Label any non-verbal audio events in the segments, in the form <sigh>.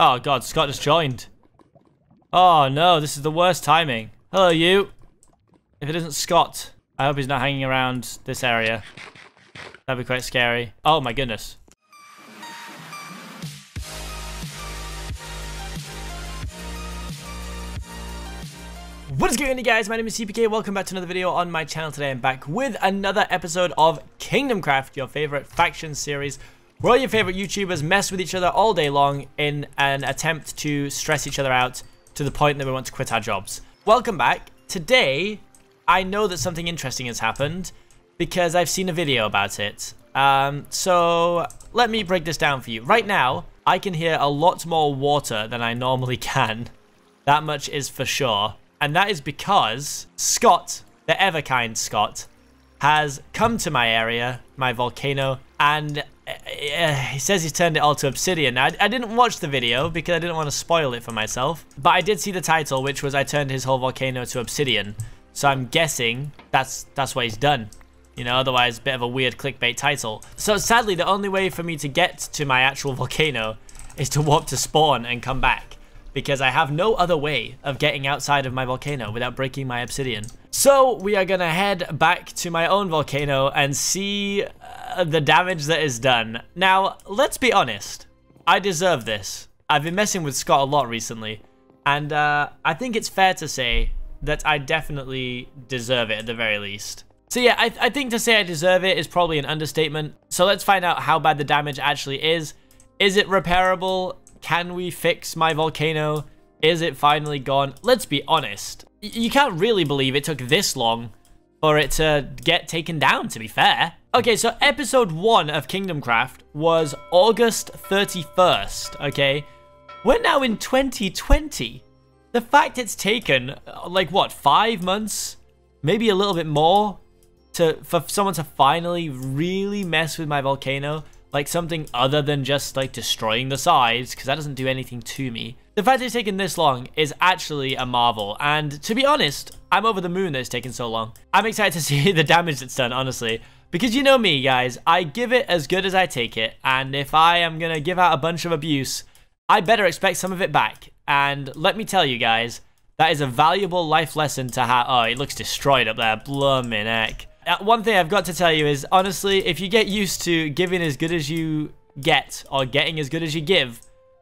Oh god, Scott just joined. Oh no, this is the worst timing. Hello, you. If it isn't Scott, I hope he's not hanging around this area. That'd be quite scary. Oh my goodness. What is going on guys, my name is CPK, welcome back to another video on my channel today. I'm back with another episode of Kingdom Craft, your favorite faction series, where all your favorite YouTubers mess with each other all day long in an attempt to stress each other out to the point that we want to quit our jobs. Welcome back. Today, I know that something interesting has happened because I've seen a video about it. Um, so, let me break this down for you. Right now, I can hear a lot more water than I normally <laughs> can. That much is for sure. And that is because Scott, the Everkind Scott, has come to my area, my volcano, and he says he's turned it all to obsidian. Now, I, I, didn't watch the video because I didn't want to spoil it for myself, but I did see the title, which was I turned his whole volcano to obsidian. So I'm guessing that's that's what he's done. You know, otherwise, a bit of a weird clickbait title. So sadly, the only way for me to get to my actual <laughs> volcano is to walk to spawn and come back because I have no other way of getting outside of my volcano without breaking my obsidian. So we are gonna head back to my own volcano and see uh, the damage that is done. Now, let's be honest. I deserve this. I've been messing with Scott a lot recently, and uh, I think it's fair to say that I definitely deserve it at the very least. So yeah, I, I think to say I deserve it is probably an understatement. So let's find out how bad the damage actually is. Is it repairable? Can we fix my volcano? Is it finally gone? Let's be honest. You can't really believe it took this long for it to get taken down, to be fair. Okay, so episode 1 of Kingdom Craft was August 31st, okay? We're now in 2020. The fact it's taken, uh, like, what, five months? Maybe a little bit more to for someone to finally really mess with my volcano like something other than just like destroying the sides because that doesn't do anything to me. The fact it's taken this long is actually a marvel and to be honest, I'm over the moon that it's taken so long. I'm excited to <laughs> see the damage it's done honestly because you know me guys, I give it as good as I take it and if I am gonna give out a bunch of abuse, I better expect some of it back and let me tell you guys, that is a valuable life lesson to have. Oh, it looks destroyed up there. Bloomin' heck. Uh, one thing I've got to tell you is, honestly, if you get used to giving as good as you get, or getting as good as you give,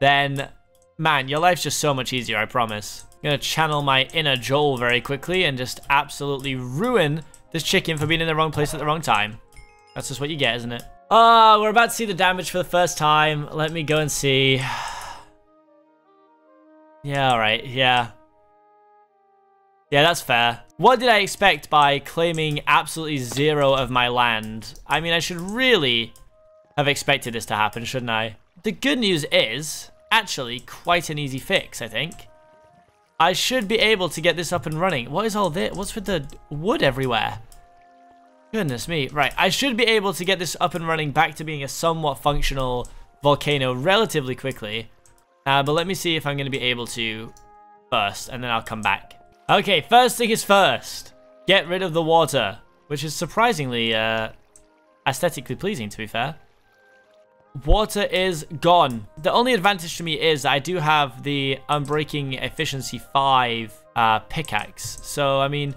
then, man, your life's just so much easier, I promise. I'm gonna channel my inner Joel very quickly and just absolutely ruin this chicken for being in the wrong place at the wrong time. That's just what you get, isn't it? Oh, we're about to see the damage for the first time. Let me go and see. <sighs> Yeah, alright, yeah. Yeah, that's fair. What did I expect by claiming absolutely zero of my land? I mean, I should really have expected this to happen, shouldn't I? The good news is, actually, quite an easy fix, I think. I should be able to get this up and running. What is all this? What's with the wood everywhere? Goodness me. Right, I should be able to get this up and running back to being a somewhat functional volcano relatively quickly. Uh, but let me see if I'm going to be able to first, and then I'll come back. Okay, first thing is first. Get rid of the water, which is surprisingly uh, aesthetically pleasing, to be fair. Water is gone. The only advantage to me is I do have the Unbreaking Efficiency 5 uh, pickaxe. So, I mean,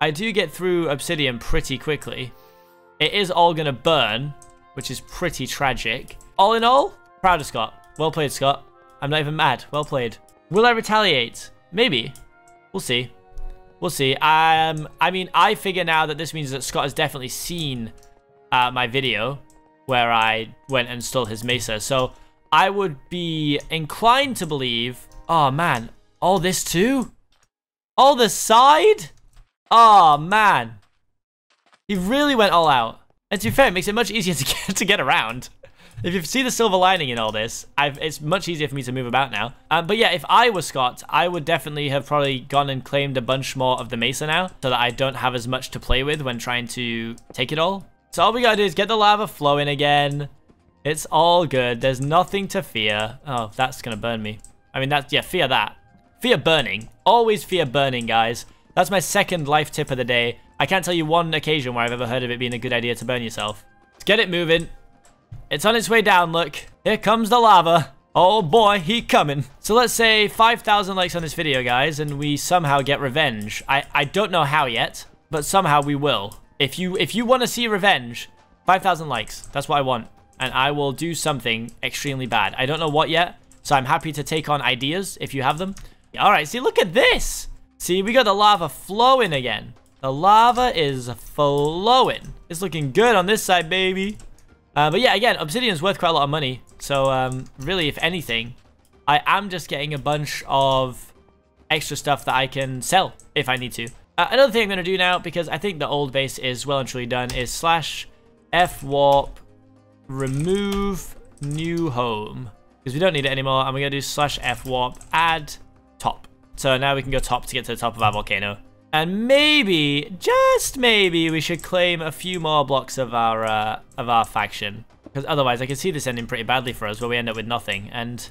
I do get through Obsidian pretty quickly. It is all going to burn, which is pretty tragic. All in all, proud of Scott. Well played, Scott. I'm not even mad. Well played. Will I retaliate? Maybe. We'll see. We'll see. Um, I mean, I figure now that this means that Scott has definitely seen uh, my video where I went and stole his mesa. So I would be inclined to believe... Oh, man. All this too? All the side? Oh, man. He really went all out. And to be fair, it makes it much easier to <laughs> get, to get around. If you see the silver lining in all this, I've, it's much easier for me to move about now. Um, but yeah, if I was Scott, I would definitely have probably gone and claimed a bunch more of the Mesa now, so that I don't have as much to play with when trying to take it all. So all we gotta do is get the lava flowing again. It's all good. There's nothing to fear. Oh, that's gonna burn me. I mean, that's, yeah, fear that. Fear burning. Always fear burning, guys. That's my second life tip of the day. I can't tell you one occasion where I've ever heard of it being a good idea to burn yourself. Let's get it moving. It's on its way down, look. Here comes the lava. Oh boy, he coming. So let's say 5,000 likes on this video, guys, and we somehow get revenge. I, I don't know how yet, but somehow we will. If you if you want to see revenge, 5,000 likes. That's what I want. And I will do something extremely bad. I don't know what yet, so I'm happy to take on ideas if you have them. All right, see, look at this. See, we got the lava flowing again. The lava is flowing. It's looking good on this side, baby. Uh, but yeah, again, obsidian is worth quite a lot of money. So um, really, if anything, I am just getting a bunch of extra stuff that I can sell if I need to. Uh, another thing I'm going to do now, because I think the old base is well and truly done, is slash f warp remove new home. Because we don't need it anymore. And we're going to do slash f warp add top. So now we can go top to get to the top of our volcano. And maybe, just maybe, we should claim a few more blocks of our uh, of our faction. Because otherwise, I can see this ending pretty badly for us, where we end up with nothing. And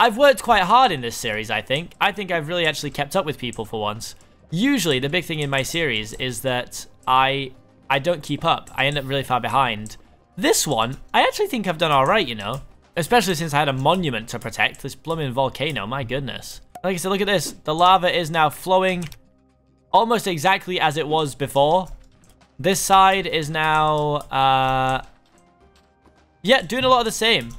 I've worked quite hard in this series, I think. I think I've really actually kept up with people for once. Usually, the big thing in my series is that I I don't keep up. I end up really far behind. This one, I actually think I've done alright, you know? Especially since I had a monument to protect, this blooming volcano, my goodness. Like I said, look at this. The lava is now flowing almost exactly as it was before. This side is now, uh, yeah, doing a lot of the same.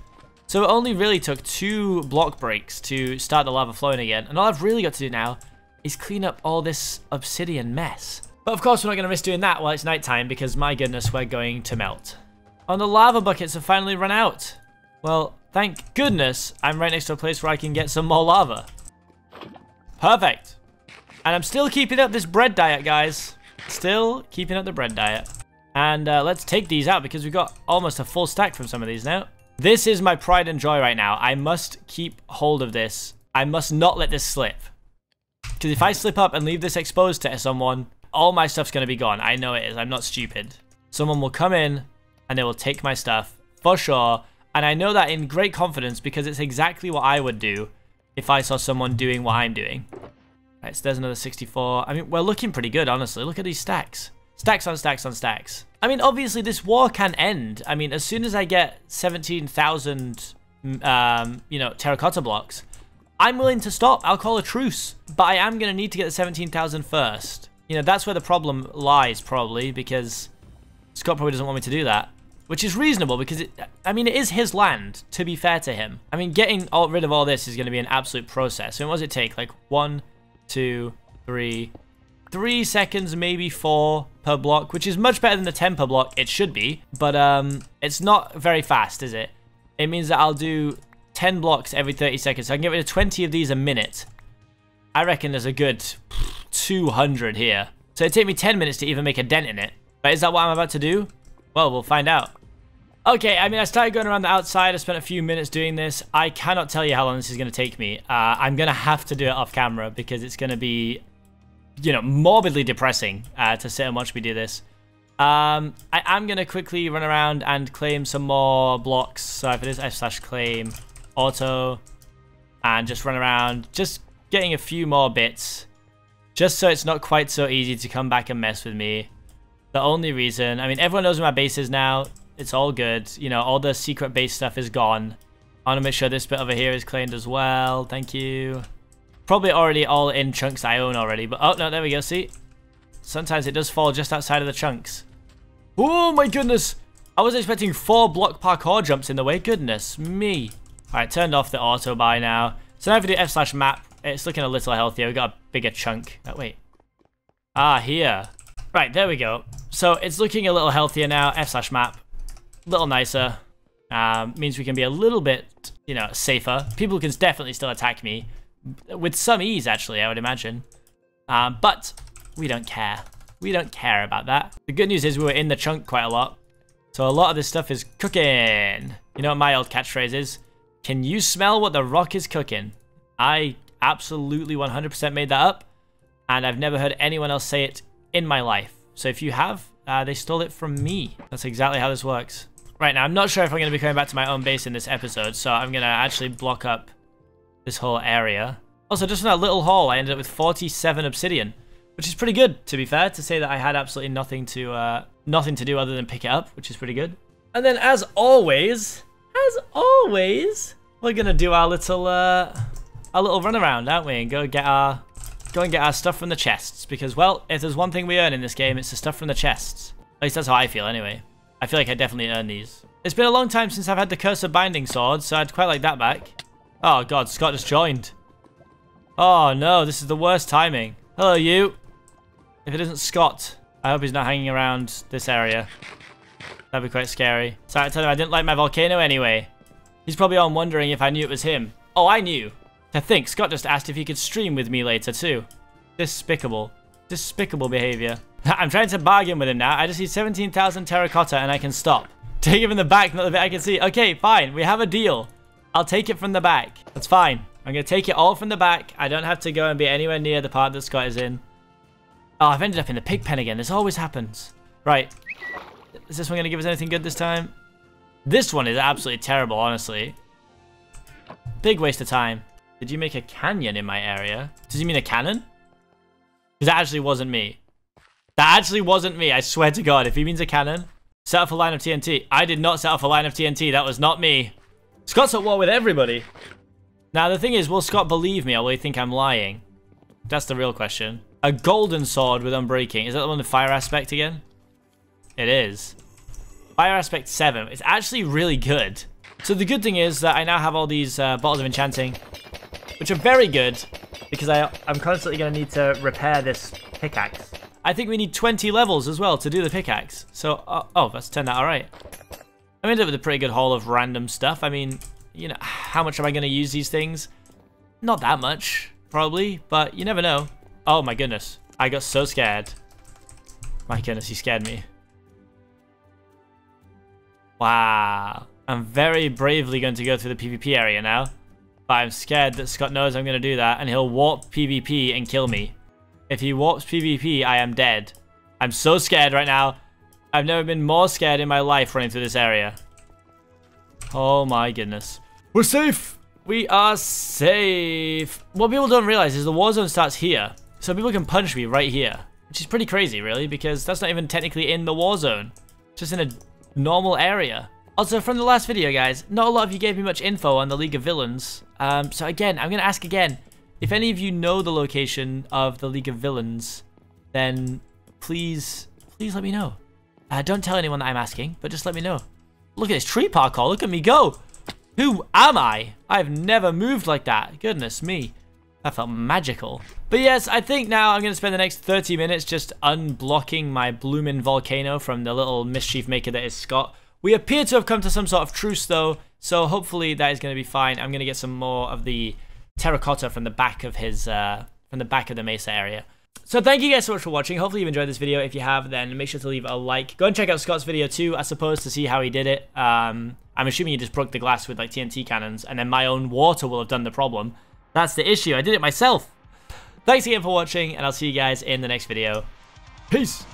So it only really took two block breaks to start the lava flowing again. And all I've really got to do now is clean up all this obsidian mess. But of course, we're not going to risk doing that while it's nighttime because, my goodness, we're going to melt. And the lava buckets have finally run out. Well, thank goodness I'm right next to a place where I can get some more lava. Perfect. And I'm still keeping up this bread diet, guys. Still keeping up the bread diet. And uh, let's take these out because we've got almost a full stack from some of these now. This is my pride and joy right now. I must keep hold of this. I must not let this slip. Because if I slip up and leave this exposed to someone, all my stuff's going to be gone. I know it is. I'm not stupid. Someone will come in and they will take my stuff for sure. And I know that in great confidence because it's exactly what I would do if I saw someone doing what I'm doing. Right, so there's another 64. I mean, we're looking pretty good, honestly. Look at these stacks. Stacks on stacks on stacks. I mean, obviously, this war can end. I mean, as soon as I get 17,000, um, you know, terracotta blocks, I'm willing to stop. I'll call a truce. But I am going to need to get the 17,000 first. You know, that's where the problem lies, probably, because Scott probably doesn't want me to do that. Which is reasonable, because, it, I mean, it is his land, to be fair to him. I mean, getting all, rid of all this is going to be an absolute process. So what does it take? Like, one, two, three, three seconds, maybe four per block, which is much better than the 10 per block. It should be, but um, it's not very fast, is it? It means that I'll do 10 blocks every 30 seconds. So I can get rid of 20 of these a minute. I reckon there's a good 200 here. So it'd take me 10 minutes to even make a dent in it. But is that what I'm about to do? Well, we'll find out. Okay, I mean, I started going around the outside. I spent a few minutes doing this. I cannot tell you how long this is going to take me. Uh, I'm going to have to do it off camera because it's going to be, you know, morbidly depressing uh, to sit and watch me do this. Um, I am going to quickly run around and claim some more blocks. So if it is F slash claim auto and just run around, just getting a few more bits just so it's not quite so easy to come back and mess with me. The only reason, I mean, everyone knows where my base is now. It's all good. You know, all the secret base stuff is gone. I want to make sure this bit over here is claimed as well. Thank you. Probably already all in chunks I own already. But, oh, no, there we go. See? Sometimes it does fall just outside of the chunks. Oh, my goodness. I was expecting four block parkour jumps in the way. Goodness me. All right, turned off the auto buy now. So now if we do F slash map, it's looking a little healthier. We got a bigger chunk. Oh, wait. Ah, here. Right, there we go. So it's looking a little healthier now. F slash map A little nicer. Um, means we can be a little bit, you know, safer. People can definitely still attack me. With some ease, actually, I would imagine. Um, but we don't care. We don't care about that. The good news is we were in the chunk quite a lot. So a lot of this stuff is cooking. You know what my old catchphrase is? Can you smell what the rock is cooking? I absolutely 100% made that up. And I've never heard anyone else say it in my life. So if you have, uh, they stole it from me. That's exactly how this works. Right now, I'm not sure if I'm going to be coming back to my own base in this episode, so I'm going to actually block up this whole area. Also, just in that little hole, I ended up with 47 obsidian, which is pretty good, to be fair, to say that I had absolutely nothing to uh, nothing to do other than pick it up, which is pretty good. And then, as always, as always, we're gonna do our little uh, our little run around, aren't we? And go get our go and get our stuff from the chests. Because well, if there's one thing we earn in this game, it's the stuff from the chests. At least that's how I feel, anyway. I feel like I definitely earned these. It's been a long time since I've had the Curse of Binding Sword, so I'd quite like that back. Oh god, Scott just joined. Oh no, this is the worst timing. Hello, you. If it isn't Scott, I hope he's not hanging around this area. That'd be quite scary. Sorry, I tell him I didn't like my volcano anyway. He's probably on wondering if I knew it was him. Oh, I knew. I think, Scott just asked if he could stream with me later too. Despicable. Despicable behavior. <laughs> I'm trying to bargain with him now. I just need 17,000 terracotta and I can stop. <laughs> Take it from the back, not the bit I can see. Okay, fine. We have a deal. I'll take it from the back. That's fine. I'm going to take it all from the back. I don't have to go and be anywhere near the part that Scott is in. Oh, I've ended up in the pig pen again. This always happens. Right. Is this one going to give us anything good this time? This one is absolutely terrible, honestly. Big waste of time. Did you make a canyon in my area? Does he mean a cannon? Because that actually wasn't me. That actually wasn't me, I swear to God. If he means a cannon, set off a line of TNT. I did not set off a line of TNT. That was not me. Scott's at war with everybody. Now, the thing is, will Scott believe me or will he think I'm lying? That's the real question. A golden sword with unbreaking. Is that the one with fire aspect again? It is. Fire aspect 7. It's actually really good. So the good thing is that I now have all these uh, bottles of enchanting, which are very good because I, I'm constantly going to need to repair this pickaxe. I think we need 20 levels as well to do the pickaxe. So, uh, oh, that's turned out all right. I ended up with a pretty good haul of random stuff. I mean, you know, how much am I going to use these things? Not that much, probably, but you never know. Oh my goodness, I got so scared. My goodness, he scared me. Wow. I'm very bravely going to go through the PvP area now. But I'm scared that Scott knows I'm going to do that and he'll warp PvP and kill me. If he warps PvP, I am dead. I'm so scared right now. I've never been more scared in my life running through this area. Oh my goodness. We're safe! We are safe! What people don't realize is the war zone starts here. So people can punch me right here. Which is pretty crazy, really, because that's not even technically in the war zone. Just in a normal area. Also, from the last video, guys, not a lot of you gave me much info on the League of Villains. Um, so again, I'm going to ask again. If any of you know the location of the League of Villains, then please, please let me know. Uh, don't tell anyone that I'm asking, but just let me know. Look at this tree parkour. Look at me go. Who am I? I've never moved like that. Goodness me. That felt magical. But yes, I think now I'm going to spend the next 30 minutes just unblocking my bloomin' volcano from the little mischief maker that is Scott. We appear to have come to some sort of truce though, so hopefully that is going to be fine. I'm going to get some more of the terracotta from the back of his, uh, from the back of the mesa area. So thank you guys so much for watching. Hopefully you've enjoyed this video. If you have, then make sure to leave a like. Go and check out Scott's video too, I suppose, to see how he did it. Um, I'm assuming he just broke the glass with like TNT cannons, and then my own water will have done the problem. That's the issue. I did it myself. Thanks again for watching, and I'll see you guys in the next video. Peace!